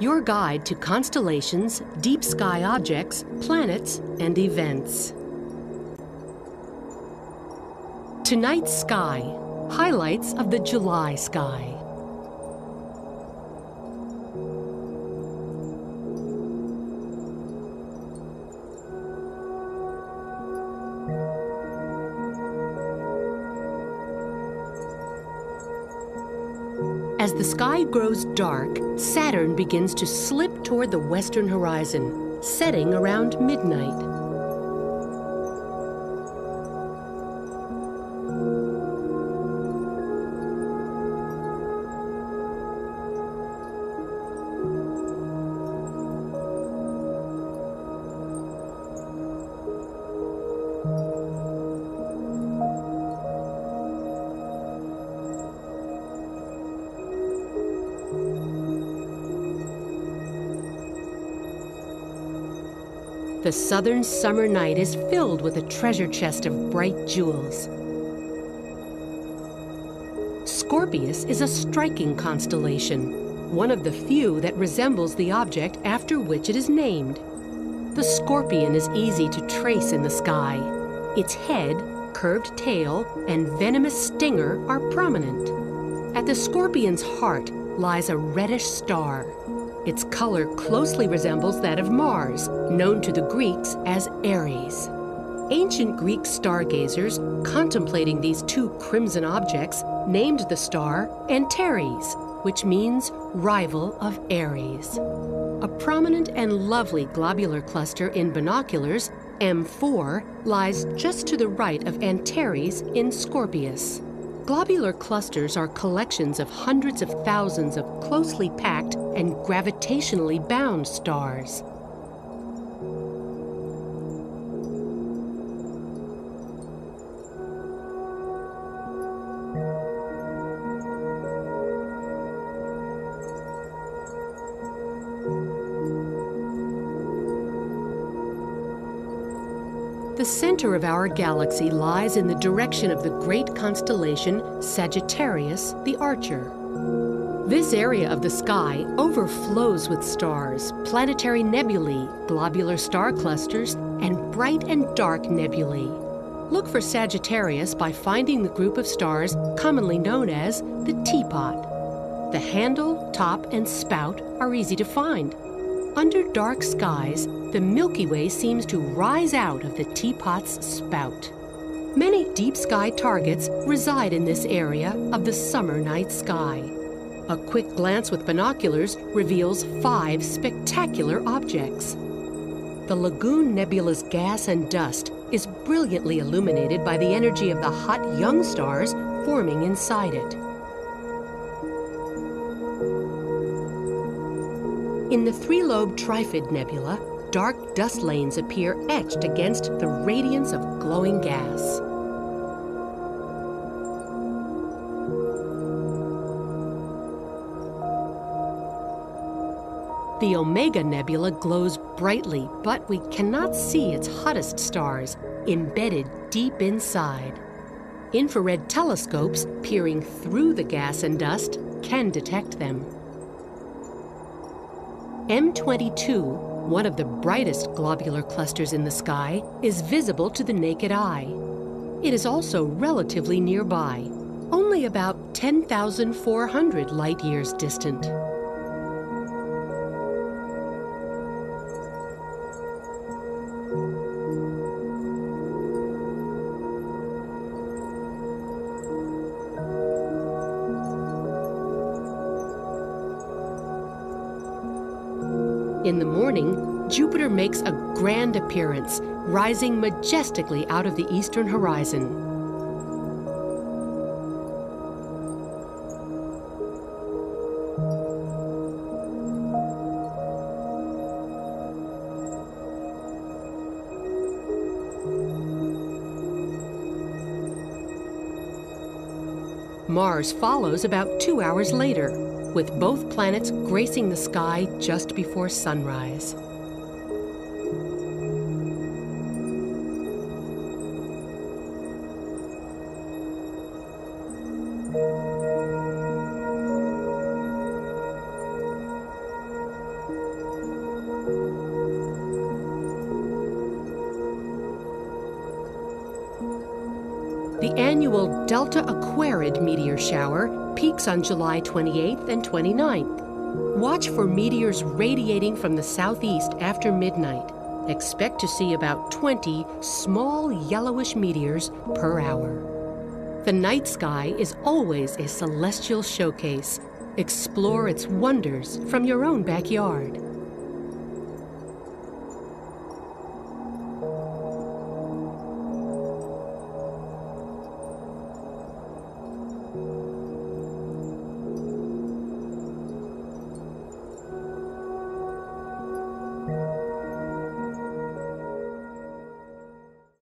your guide to constellations, deep sky objects, planets, and events. Tonight's sky, highlights of the July sky. As the sky grows dark, Saturn begins to slip toward the western horizon, setting around midnight. The southern summer night is filled with a treasure chest of bright jewels. Scorpius is a striking constellation, one of the few that resembles the object after which it is named. The scorpion is easy to trace in the sky. Its head, curved tail, and venomous stinger are prominent. At the scorpion's heart lies a reddish star. Its color closely resembles that of Mars, known to the Greeks as Ares. Ancient Greek stargazers, contemplating these two crimson objects, named the star Antares, which means rival of Ares. A prominent and lovely globular cluster in binoculars, M4, lies just to the right of Antares in Scorpius. Globular clusters are collections of hundreds of thousands of closely packed and gravitationally bound stars. The center of our galaxy lies in the direction of the great constellation Sagittarius the Archer. This area of the sky overflows with stars, planetary nebulae, globular star clusters, and bright and dark nebulae. Look for Sagittarius by finding the group of stars commonly known as the teapot. The handle, top, and spout are easy to find. Under dark skies, the Milky Way seems to rise out of the teapot's spout. Many deep sky targets reside in this area of the summer night sky. A quick glance with binoculars reveals five spectacular objects. The Lagoon Nebula's gas and dust is brilliantly illuminated by the energy of the hot young stars forming inside it. In the three lobed Trifid Nebula, dark dust lanes appear etched against the radiance of glowing gas. The Omega Nebula glows brightly, but we cannot see its hottest stars embedded deep inside. Infrared telescopes peering through the gas and dust can detect them. M22, one of the brightest globular clusters in the sky, is visible to the naked eye. It is also relatively nearby, only about 10,400 light years distant. In the morning, Jupiter makes a grand appearance, rising majestically out of the eastern horizon. Mars follows about two hours later, with both planets gracing the sky just before sunrise. Annual Delta Aquarid meteor shower peaks on July 28th and 29th. Watch for meteors radiating from the southeast after midnight. Expect to see about 20 small yellowish meteors per hour. The night sky is always a celestial showcase. Explore its wonders from your own backyard.